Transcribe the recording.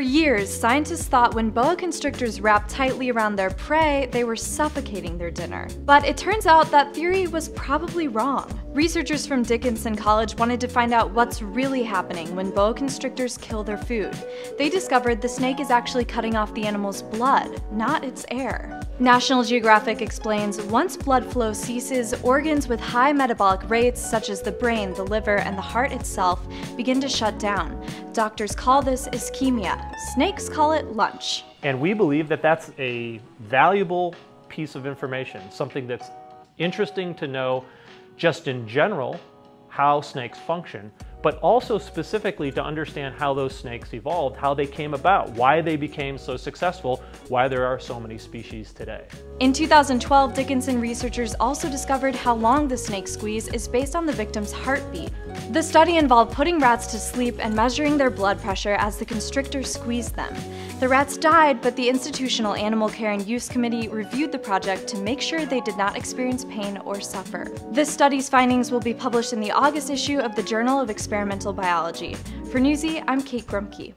For years, scientists thought when boa constrictors wrapped tightly around their prey, they were suffocating their dinner. But it turns out that theory was probably wrong. Researchers from Dickinson College wanted to find out what's really happening when boa constrictors kill their food. They discovered the snake is actually cutting off the animal's blood, not its air. National Geographic explains once blood flow ceases, organs with high metabolic rates, such as the brain, the liver, and the heart itself, begin to shut down. Doctors call this ischemia. Snakes call it lunch. And we believe that that's a valuable piece of information, something that's interesting to know just in general how snakes function, but also specifically to understand how those snakes evolved, how they came about, why they became so successful, why there are so many species today. In 2012, Dickinson researchers also discovered how long the snake squeeze is based on the victim's heartbeat. The study involved putting rats to sleep and measuring their blood pressure as the constrictor squeezed them. The rats died, but the Institutional Animal Care and Use Committee reviewed the project to make sure they did not experience pain or suffer. This study's findings will be published in the August issue of the Journal of Experimental Experimental biology. For Newsy, I'm Kate Grumke.